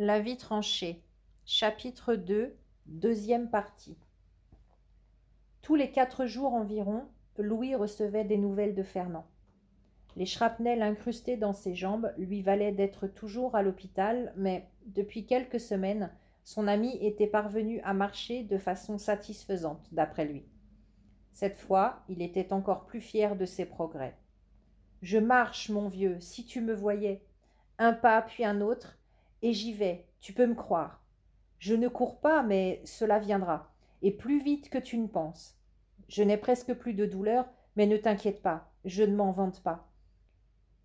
La vie tranchée. Chapitre 2, deuxième partie. Tous les quatre jours environ, Louis recevait des nouvelles de Fernand. Les shrapnels incrustés dans ses jambes lui valaient d'être toujours à l'hôpital, mais depuis quelques semaines, son ami était parvenu à marcher de façon satisfaisante, d'après lui. Cette fois, il était encore plus fier de ses progrès. Je marche, mon vieux, si tu me voyais. Un pas puis un autre, et j'y vais, tu peux me croire. Je ne cours pas, mais cela viendra, et plus vite que tu ne penses. Je n'ai presque plus de douleur, mais ne t'inquiète pas, je ne m'en vante pas.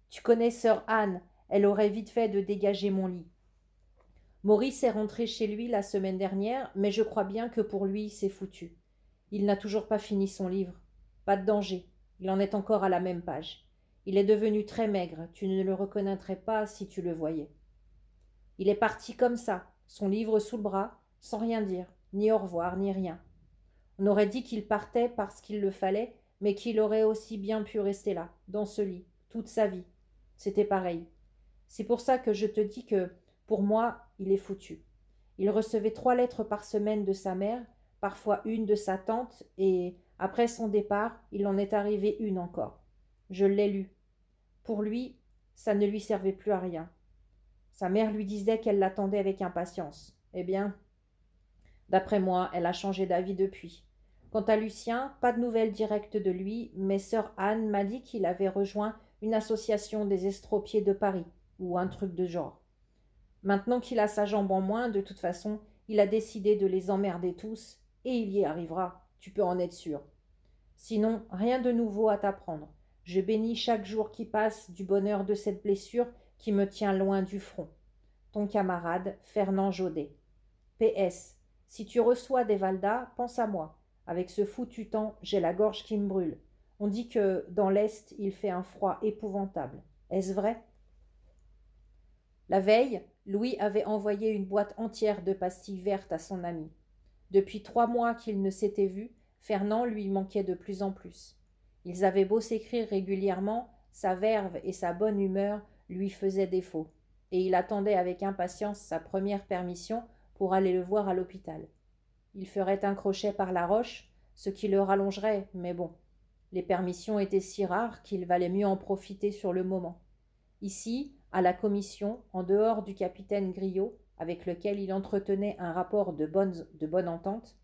Tu connais sœur Anne, elle aurait vite fait de dégager mon lit. Maurice est rentré chez lui la semaine dernière, mais je crois bien que pour lui c'est foutu. Il n'a toujours pas fini son livre. Pas de danger, il en est encore à la même page. Il est devenu très maigre, tu ne le reconnaîtrais pas si tu le voyais. Il est parti comme ça, son livre sous le bras, sans rien dire, ni au revoir, ni rien. On aurait dit qu'il partait parce qu'il le fallait, mais qu'il aurait aussi bien pu rester là, dans ce lit, toute sa vie. C'était pareil. C'est pour ça que je te dis que, pour moi, il est foutu. Il recevait trois lettres par semaine de sa mère, parfois une de sa tante, et, après son départ, il en est arrivé une encore. Je l'ai lue. Pour lui, ça ne lui servait plus à rien. Sa mère lui disait qu'elle l'attendait avec impatience. Eh bien, d'après moi, elle a changé d'avis depuis. Quant à Lucien, pas de nouvelles directes de lui, mais sœur Anne m'a dit qu'il avait rejoint une association des estropiés de Paris, ou un truc de genre. Maintenant qu'il a sa jambe en moins, de toute façon, il a décidé de les emmerder tous, et il y arrivera, tu peux en être sûr. Sinon, rien de nouveau à t'apprendre. Je bénis chaque jour qui passe du bonheur de cette blessure qui me tient loin du front. Ton camarade Fernand Jaudet. PS. Si tu reçois des Valdas, pense à moi. Avec ce foutu temps, j'ai la gorge qui me brûle. On dit que dans l'Est, il fait un froid épouvantable. Est-ce vrai? La veille, Louis avait envoyé une boîte entière de pastilles vertes à son ami. Depuis trois mois qu'ils ne s'étaient vus, Fernand lui manquait de plus en plus. Ils avaient beau s'écrire régulièrement, sa verve et sa bonne humeur lui faisait défaut, et il attendait avec impatience sa première permission pour aller le voir à l'hôpital. Il ferait un crochet par la roche, ce qui le rallongerait, mais bon. Les permissions étaient si rares qu'il valait mieux en profiter sur le moment. Ici, à la commission, en dehors du capitaine Griot, avec lequel il entretenait un rapport de bonne, de bonne entente,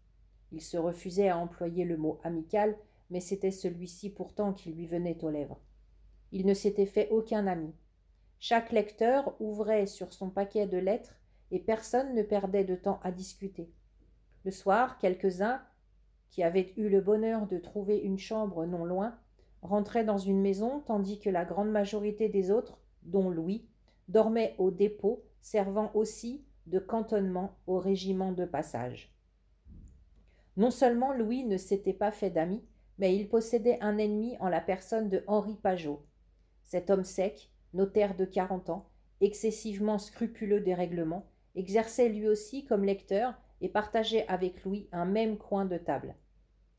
il se refusait à employer le mot amical, mais c'était celui-ci pourtant qui lui venait aux lèvres. Il ne s'était fait aucun ami. Chaque lecteur ouvrait sur son paquet de lettres et personne ne perdait de temps à discuter. Le soir, quelques-uns, qui avaient eu le bonheur de trouver une chambre non loin, rentraient dans une maison tandis que la grande majorité des autres, dont Louis, dormaient au dépôt servant aussi de cantonnement au régiment de passage. Non seulement Louis ne s'était pas fait d'amis, mais il possédait un ennemi en la personne de Henri Pajot. Cet homme sec, notaire de quarante ans, excessivement scrupuleux des règlements, exerçait lui aussi comme lecteur et partageait avec Louis un même coin de table.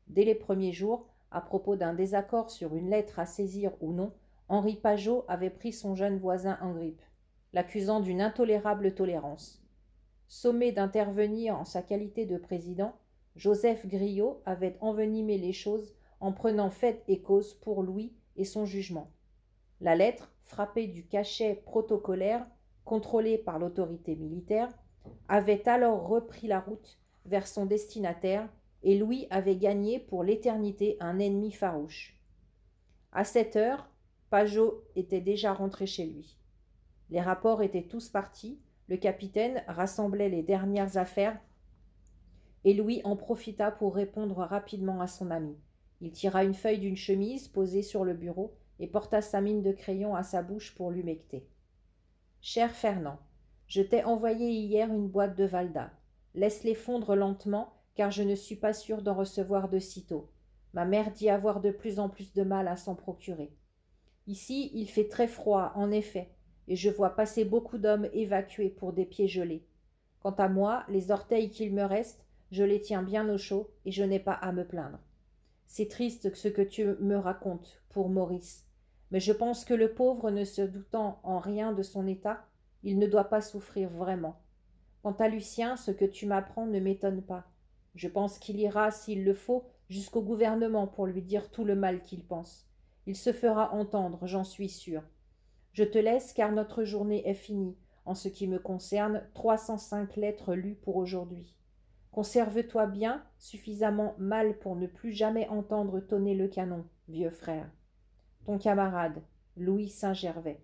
Dès les premiers jours, à propos d'un désaccord sur une lettre à saisir ou non, Henri Pajot avait pris son jeune voisin en grippe, l'accusant d'une intolérable tolérance. Sommé d'intervenir en sa qualité de président, Joseph Griot avait envenimé les choses en prenant fait et cause pour Louis et son jugement. La lettre, frappée du cachet protocolaire contrôlé par l'autorité militaire, avait alors repris la route vers son destinataire et Louis avait gagné pour l'éternité un ennemi farouche. À cette heure, Pajot était déjà rentré chez lui. Les rapports étaient tous partis, le capitaine rassemblait les dernières affaires et Louis en profita pour répondre rapidement à son ami. Il tira une feuille d'une chemise posée sur le bureau et porta sa mine de crayon à sa bouche pour l'humecter. Cher Fernand, je t'ai envoyé hier une boîte de Valda. Laisse-les fondre lentement, car je ne suis pas sûr d'en recevoir de sitôt. Ma mère dit avoir de plus en plus de mal à s'en procurer. Ici, il fait très froid, en effet, et je vois passer beaucoup d'hommes évacués pour des pieds gelés. Quant à moi, les orteils qu'il me reste, je les tiens bien au chaud, et je n'ai pas à me plaindre. C'est triste ce que tu me racontes pour Maurice mais je pense que le pauvre ne se doutant en rien de son état, il ne doit pas souffrir vraiment. Quant à Lucien, ce que tu m'apprends ne m'étonne pas. Je pense qu'il ira, s'il le faut, jusqu'au gouvernement pour lui dire tout le mal qu'il pense. Il se fera entendre, j'en suis sûr. Je te laisse car notre journée est finie. En ce qui me concerne, trois cent cinq lettres lues pour aujourd'hui. Conserve-toi bien, suffisamment mal pour ne plus jamais entendre tonner le canon, vieux frère. Ton camarade, Louis Saint-Gervais.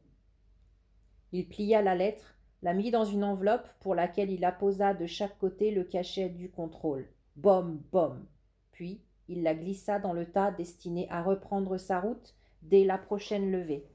Il plia la lettre, la mit dans une enveloppe pour laquelle il apposa de chaque côté le cachet du contrôle. Bom, bom. Puis il la glissa dans le tas destiné à reprendre sa route dès la prochaine levée.